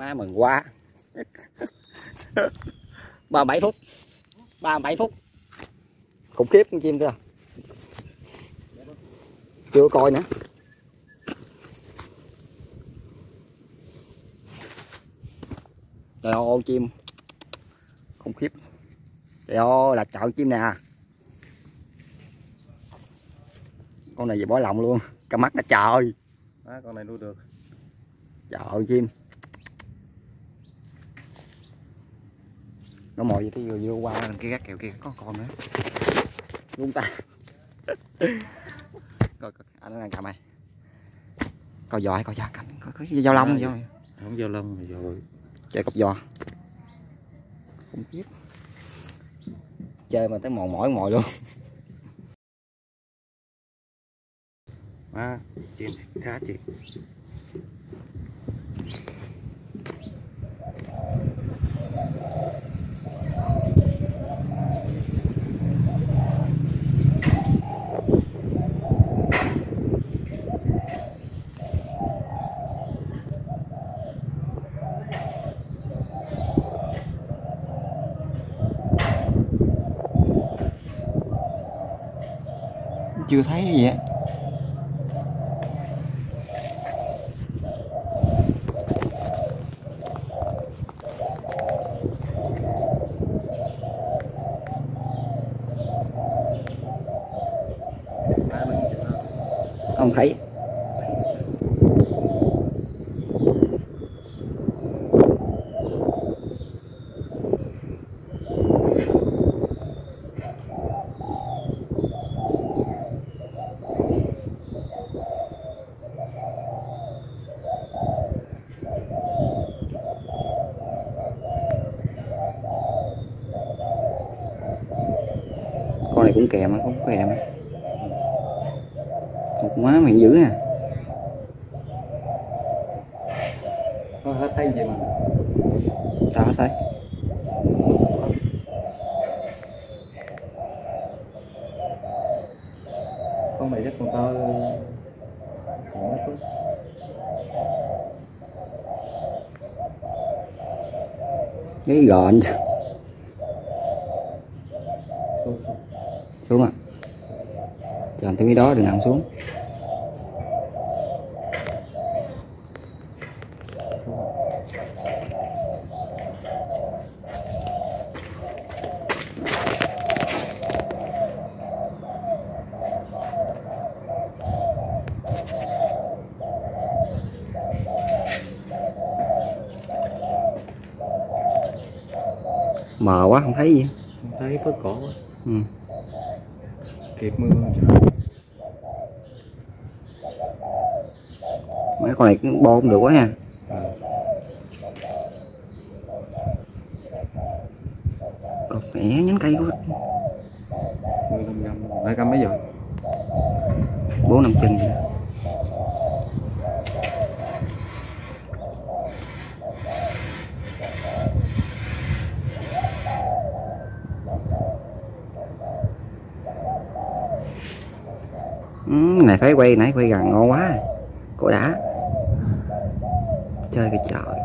má mừng quá. 37 phút. 37 phút. Khủng khiếp con chim chưa? Chưa coi nữa. Trời ơi chim. Khủng khiếp. Trời ơi là chọn chim nè. Con này về bỏ lòng luôn. Cả mắt nó trời. Đó, con này nuôi được. Trời ơi chim nó mồi tí vừa vô qua đằng kia gác kèo kia có con nữa. Luôn ta. Coi anh đang cầm này. Coi giò hay coi giò? Cầm coi coi dao lông vô không giao lông mà rồi chơi cặp giò. Không biết. Chơi mà tới mòn mỏi mỏi luôn. À, chim khá chị chưa thấy gì á cũng cũng kèm. Á một má mày dữ à có hết thấy gì mà? Tao thấy. Con này chắc con to còn mấy phút cái gọn xuống xuống xuống à tới cái đó đừng nằm xuống mờ quá không thấy gì không thấy phớt cổ quá. ừ. kịp mưa mấy con này cứ bo không được quá nha. Cột mẹ nhánh cây năm nãy cắm mấy giờ? Bốn năm chân. Vậy. Ừ, này phải quay nãy quay gần ngon quá. Cổ đã chơi cái trò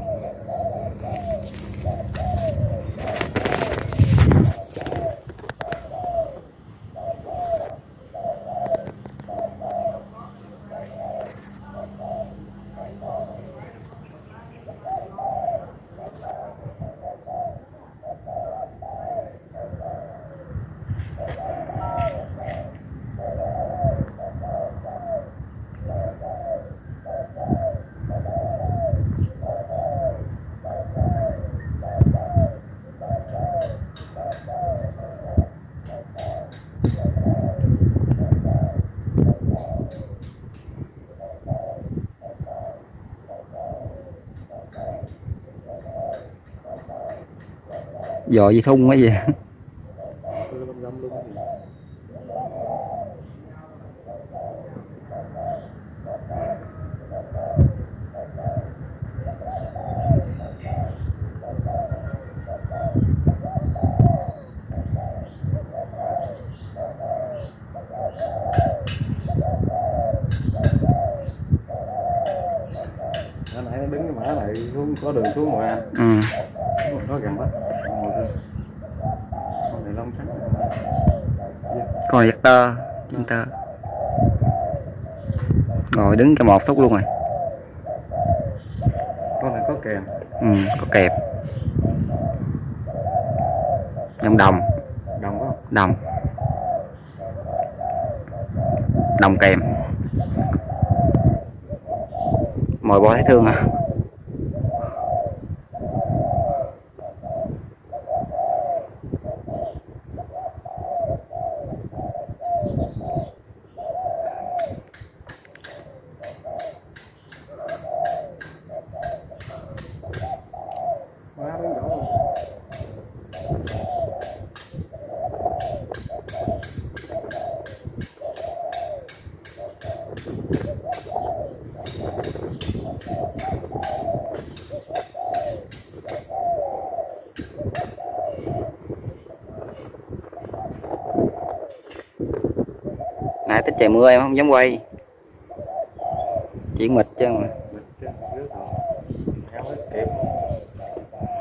giò gì thun quá vậy có đường xuống anh ừ. nó gần quá ngồi thôi con này lông trắng con này tơ chim tơ. Rồi đứng cái một phút luôn rồi. Con này có kèm. Ừ, có kẹp. Đồng đồng. Đồng có không? Đồng. Đồng kèm. Mồi bò thấy thương à quá đến chỗ luôn nãy tích trời mưa em không dám quay. Chỉ mịt chứ mà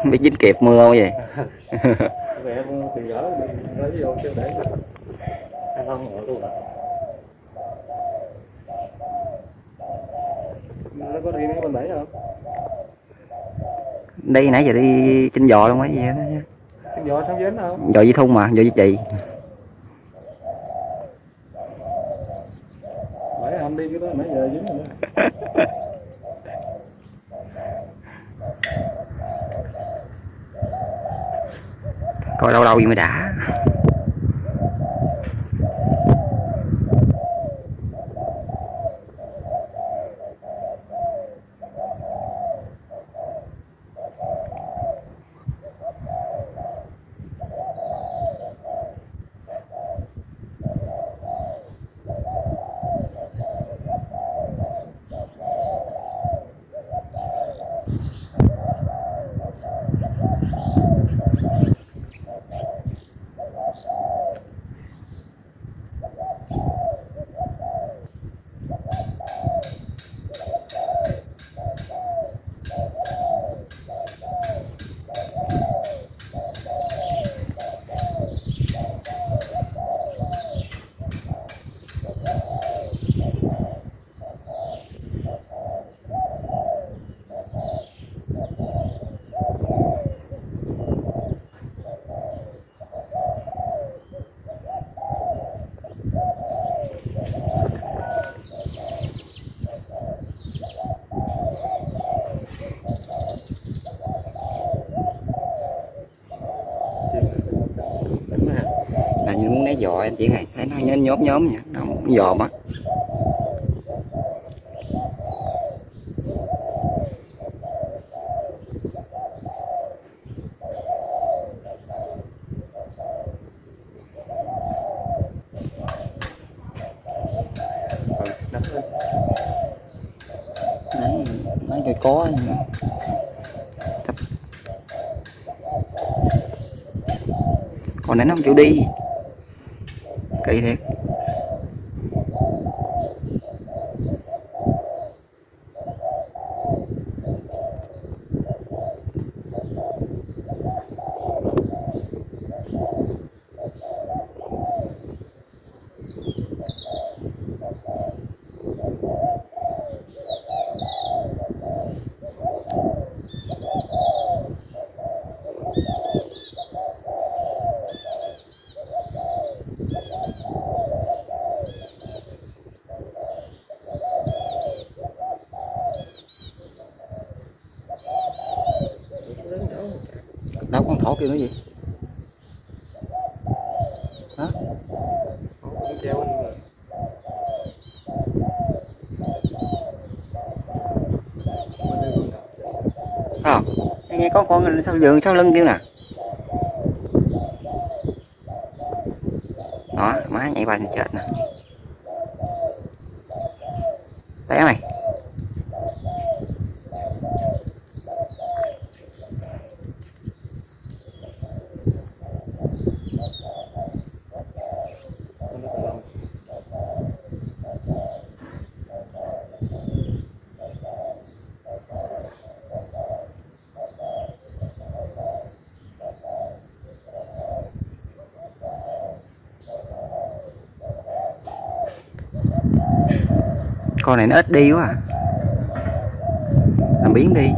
biết dính kịp mưa không vậy? Đi nãy giờ đi trên giò luôn mấy gì đó chứ. Giò sáng dính không giò di thun mà giò di chị bảy anh đi cái đó nãy giờ dính rồi đó coi lâu lâu gì mới đã tỉnh ha là như muốn né giò em chị này thấy nó nhóm nhóm nhóm vậy. Nó không giò mắt. Mấy có còn này nó không chịu đi kỳ thiệt kêu nó gì? Hả? Không, treo lên rồi. À, nghe có con sau giường sau lưng kêu nè. Đó má nhảy qua thì chết nè. Té mày Con nó còn lâu con này nó ít đi quá à. làm biến đi.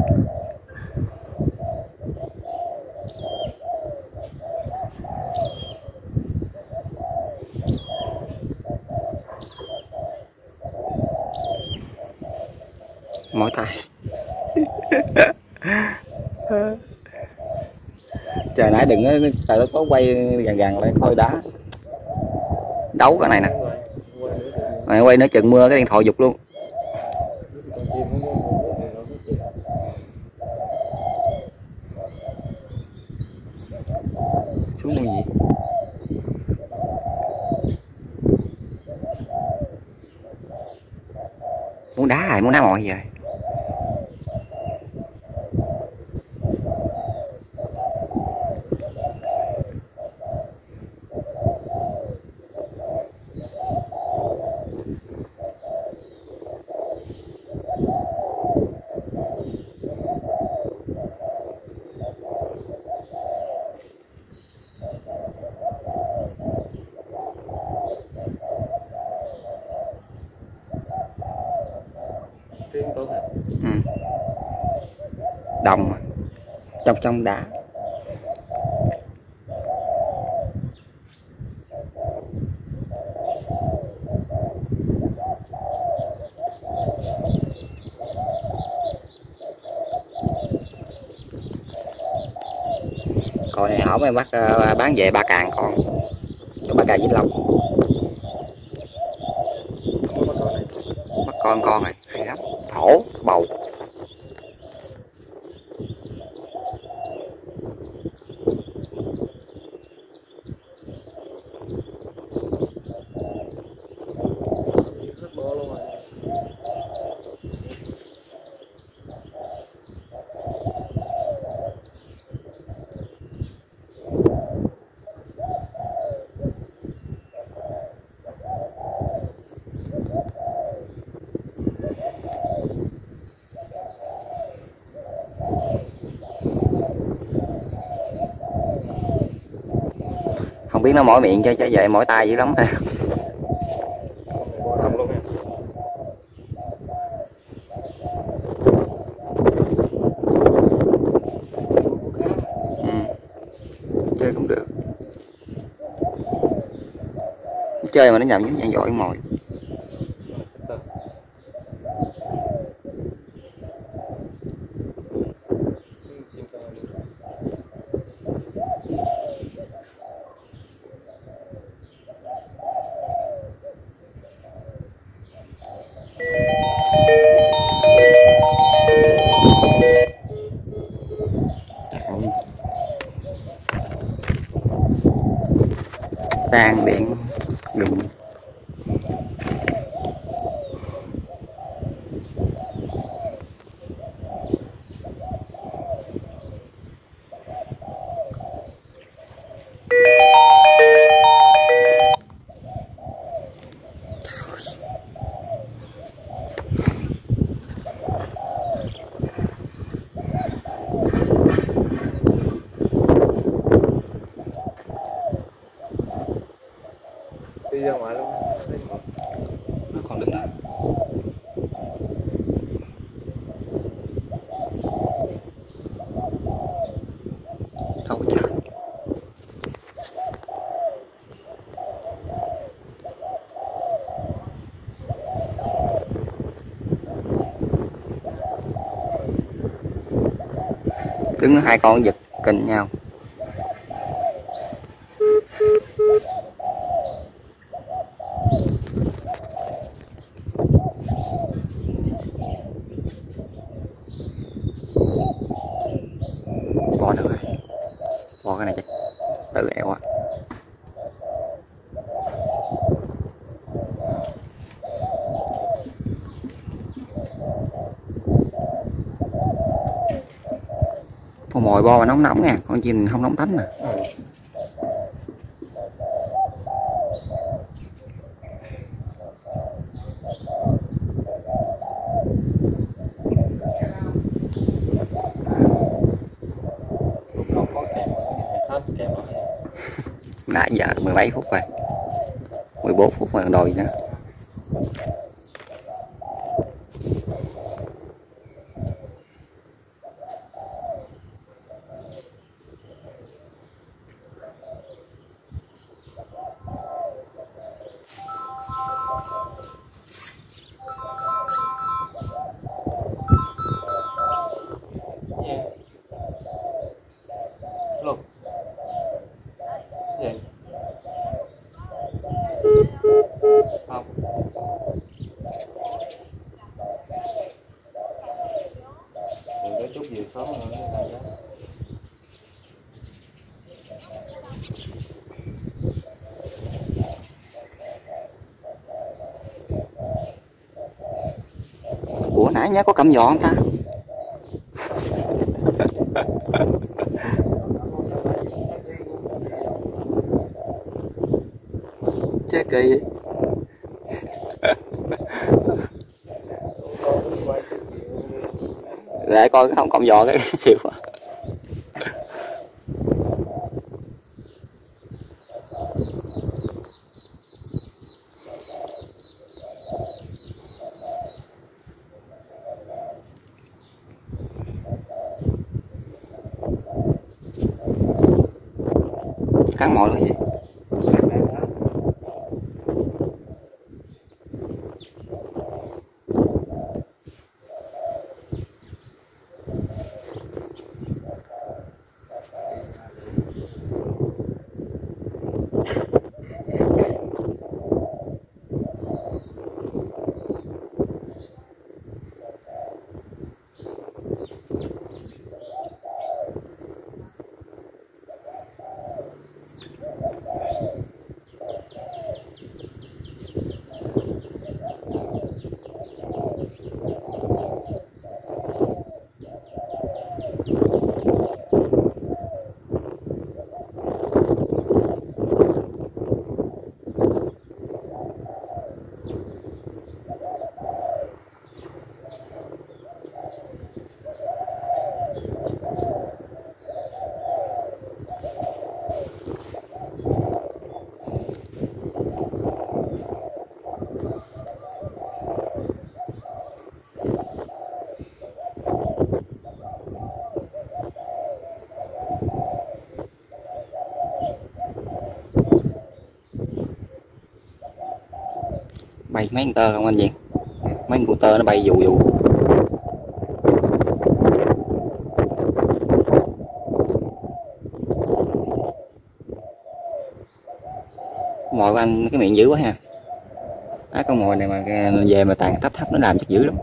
Mỗi tay. Trời nãy đừng có, trời có quay gần gần lại thôi đá. Đấu cái này nè. Quay mày quay nữa chừng mưa, cái điện thoại dục luôn con chim nó có thì nó có chim xuống con gì muốn đá rồi muốn đá mọi gì rồi tiếng tốt hả ừ. đồng mà trong đã. Đá con này hỏi mấy bắt bán về ba càng con cho ba càng vĩnh long không có con này bắt con con này hay lắm thổ bầu rất bó luôn rồi không biết nó mỏi miệng cho cho vậy mỏi tay dữ lắm. Ừ. chơi cũng được. Chơi mà nó nhầm giống dạng giỏi mồi đang điện đứng hai con giật kinh nhau bò nữa rồi bò cái này chắc tự ẹo á con mồi bo mà nóng nóng nha con chim không nóng tánh nè. Nãy giờ 17 phút rồi 14 phút rồi đòi nữa có ở đây đó ủa nãy nhá có cầm giò không ta? Chơi kỳ để coi không còn giò cái chịu. Cắn mồi luôn gì? Bay mấy con tơ không anh gì mấy con tơ nó bay dù dù mồi của anh, cái miệng dữ quá ha. Á, con mồi này mà về mà tàn thấp thấp, nó làm chắc dữ lắm.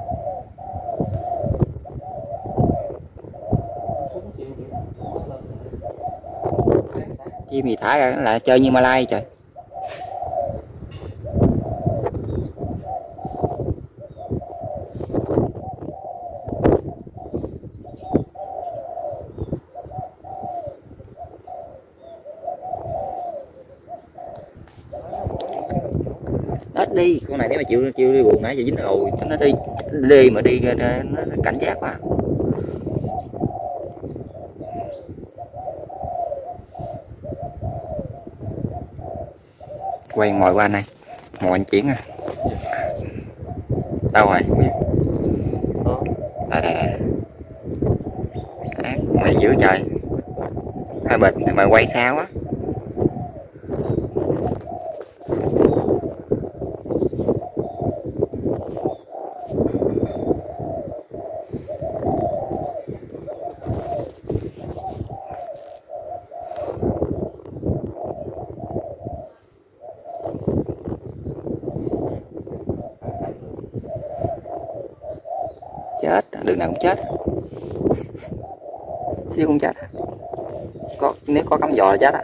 Chim gì thả ra là chơi như malai trời ít đi chiêu chiêu đi buồn nãy giờ dính rồi nó đi đi mà đi ra nó cảnh giác quá. Quay ngồi qua này, ngồi anh chiến à. Đâu rồi? À đây đây đây. Mày giữ trời. Hơi bịch mày quay sao á? Chết. Đường nào cũng chết. Siêu cũng chết. Có, nếu có cắm giò là chết á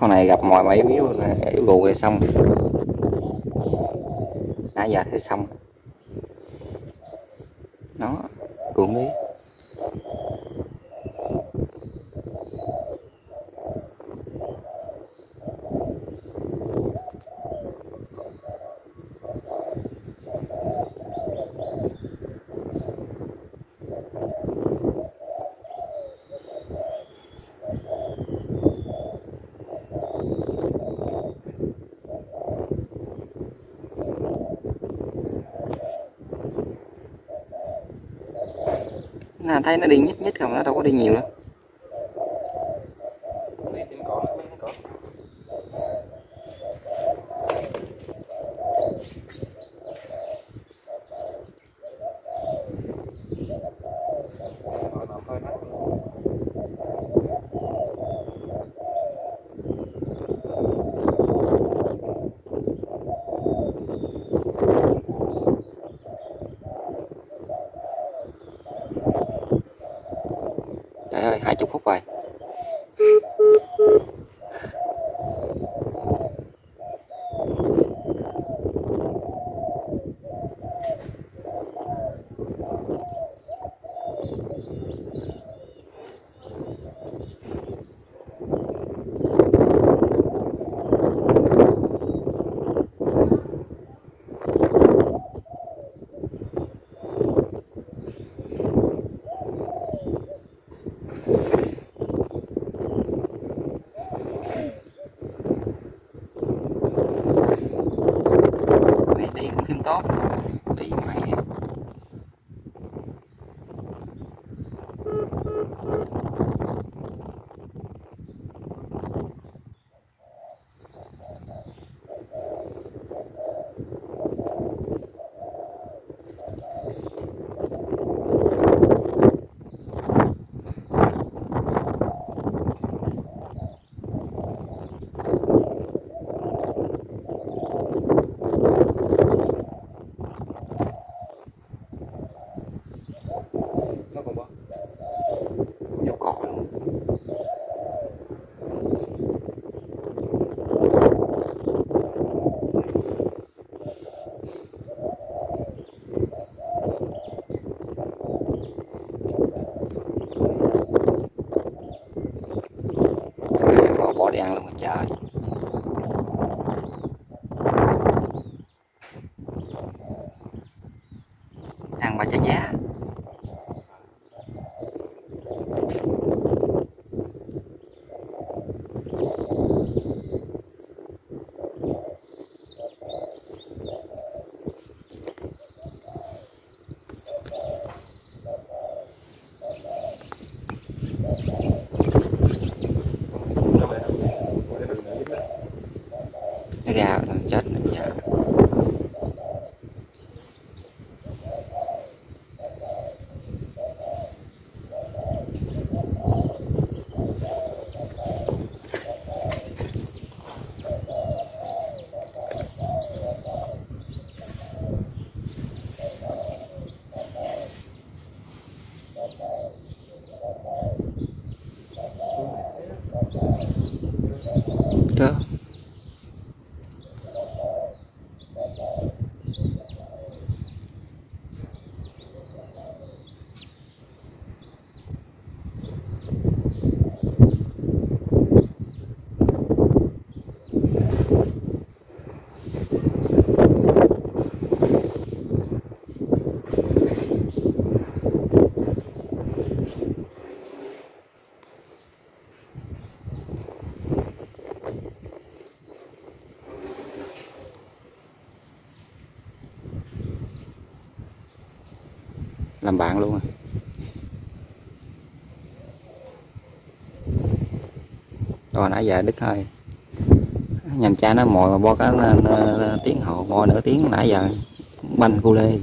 con này gặp mọi mà yếu yếu yếu gù rồi xong nãy giờ thì xong nó cuộn đi nè thấy nó đi nhích nhích không? Nó đâu có đi nhiều đâu đi trên cỏ mấy cái cỏ Rồi, nằm hơi nắng. trời ơi hai chục phút rồi Làm bạn luôn à. Rồi nãy giờ đứt hơi nhầm cha nó mồi mà bo cái ờ, tiếng hộ bo nửa tiếng nãy giờ, banh cu lê.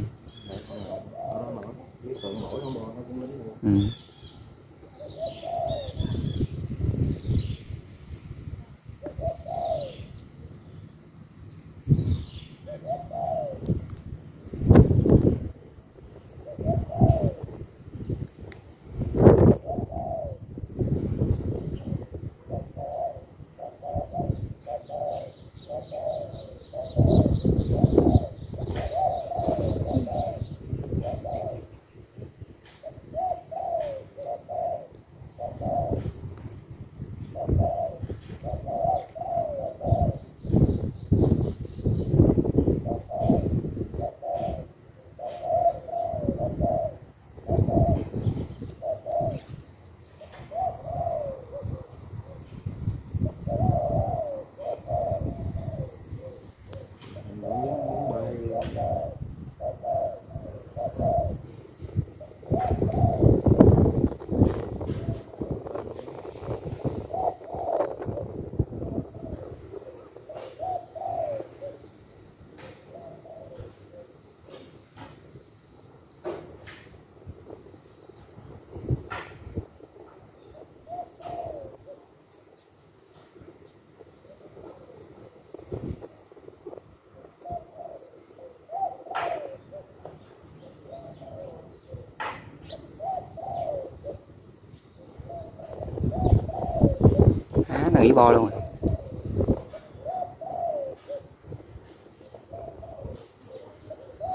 Khỉ bo luôn. Rồi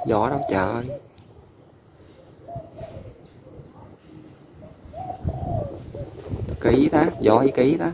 gió đâu trời kỹ ta gió với kỹ ta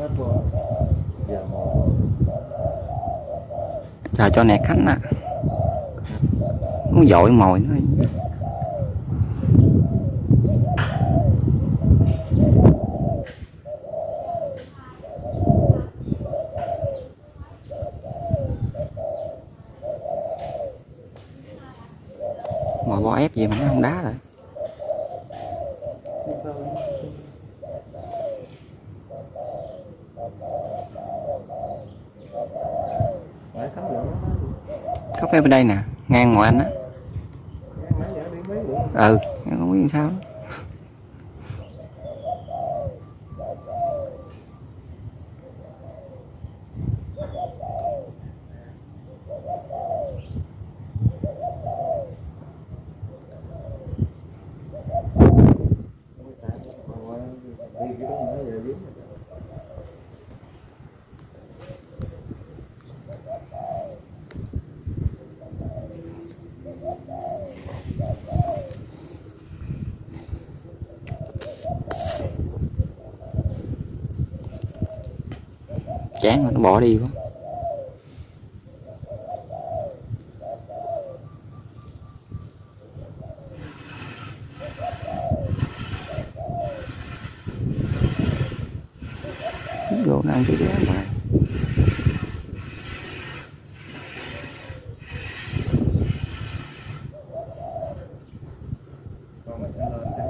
hết rồi giờ mà chờ cho nè cánh nè muốn dội mồi nó mồi bo ép gì mà nó không đá rồi phải cắm lửa đây nè ngang ngoài anh á. Ừ em không biết làm sao nữa. đi cái đó nữa giờ dính chán rồi nó bỏ đi quá vô nó ăn cái ghé mà con mày sẽ lên cái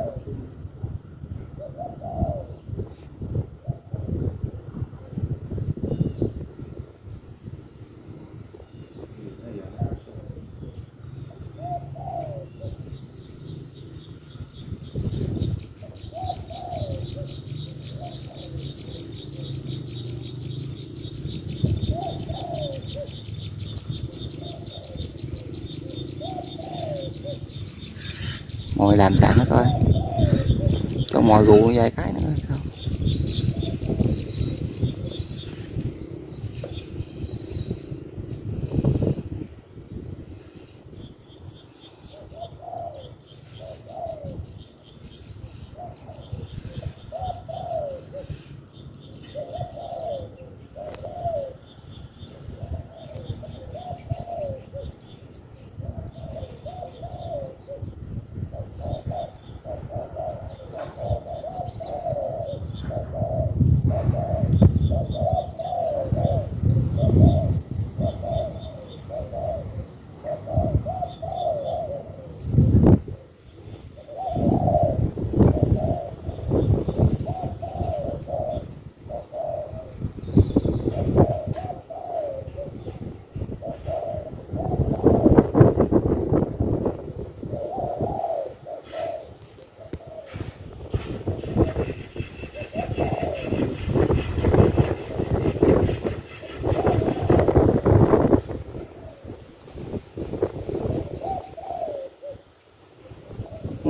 mồi làm sẵn nó coi. Cho mồi gù vài cái nữa.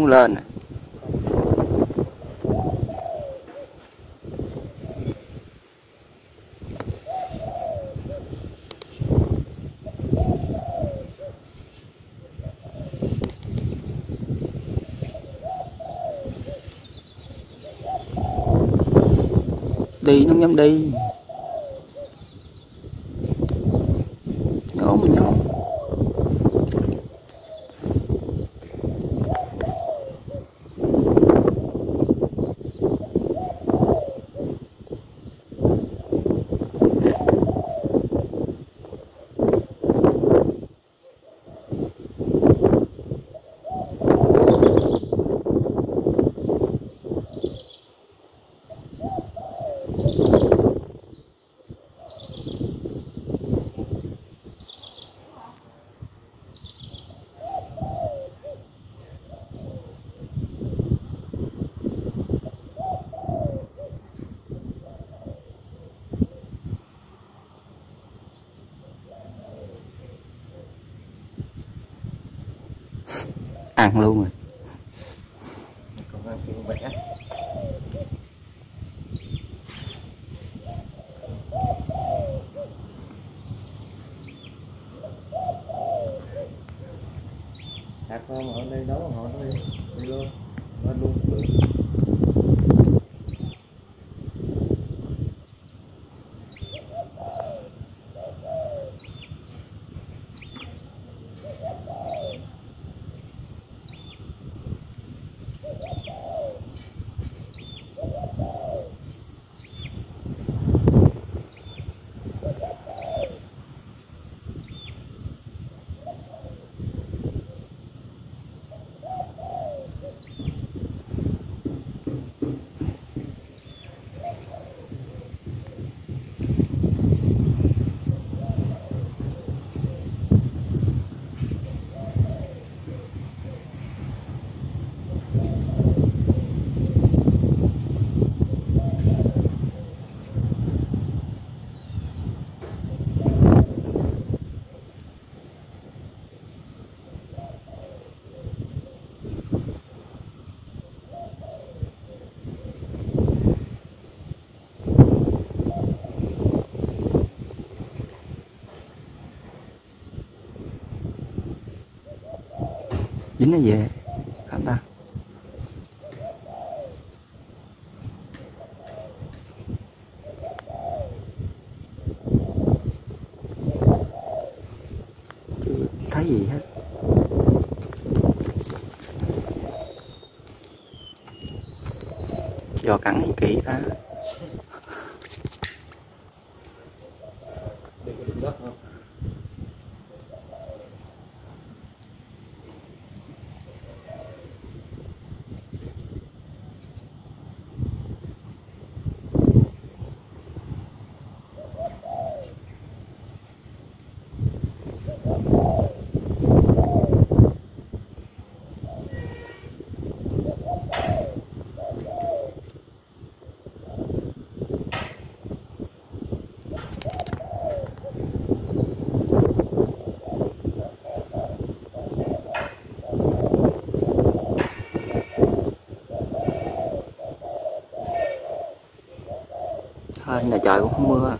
Cũng lên. Đi nó không dám đi. ăn luôn rồi. Ini. nên là trời cũng không mưa.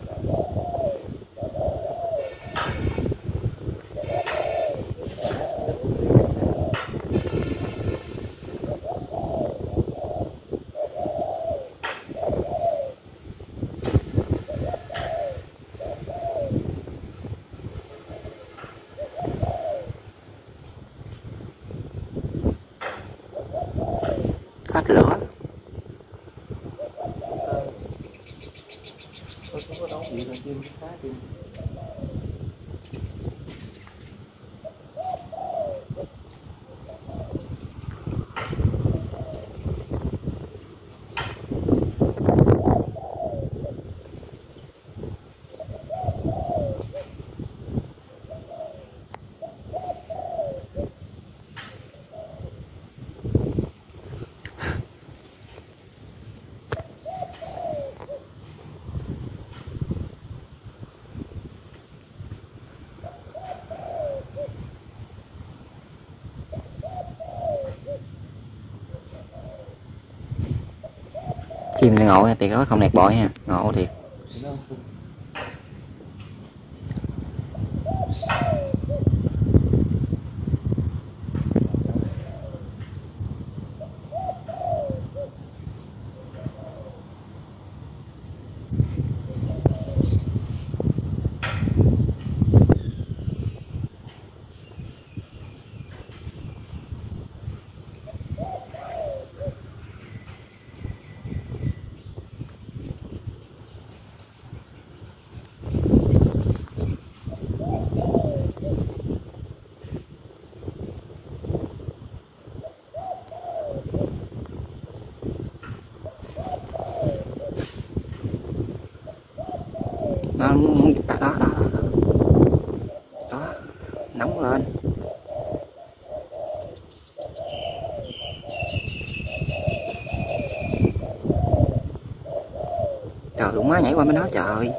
chim ngộ thì có không nạt bội nha, ngộ thiệt. trời đúng má nhảy qua bên đó trời.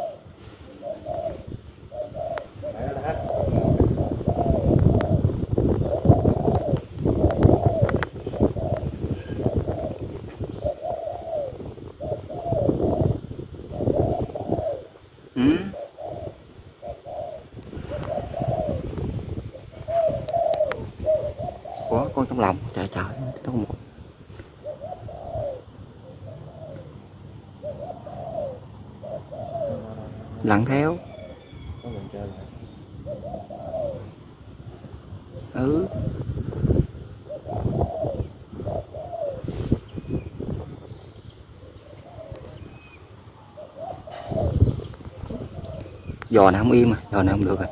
Lặn theo. Ừ. Giò này không im à? Giò này không được rồi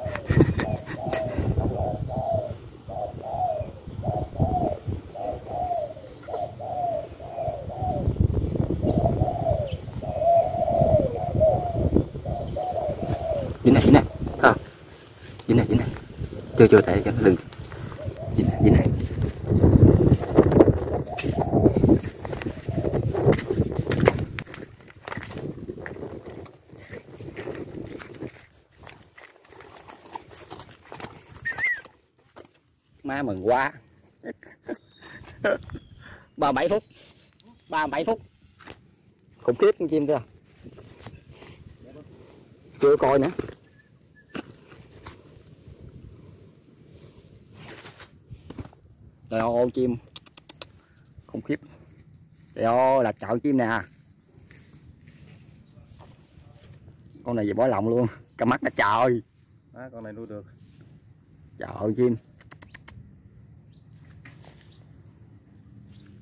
dính này dính này à, dính này dính này chưa để cho nó đừng. Như này như này. Má mừng quá. Ba bảy phút. Ba bảy phút. Khủng khiếp, con chim chưa? Chưa coi nữa. Trời ơi chim. Khủng khiếp. Trời ơi là chợ chim nè. Con này về bỏ lòng luôn. Cả mắt nó trời. Má con này nuôi được. Trời ơi chim.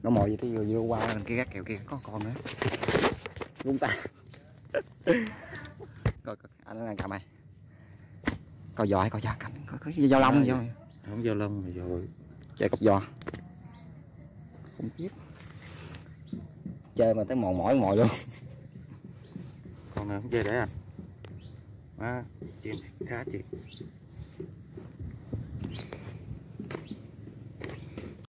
Nó mồi gì tí vừa vừa qua. Bên kia gác kèo kia có con nữa. Rung ta. Coi coi. Anh đang cầm mày. Coi giò hay coi giò cầm coi coi. Lông. Giò không giao lông mà rồi chơi cọc giò không biết. Chơi mà tới mòn mỏi mỏi luôn. Con này không chơi để à má, chim khá chị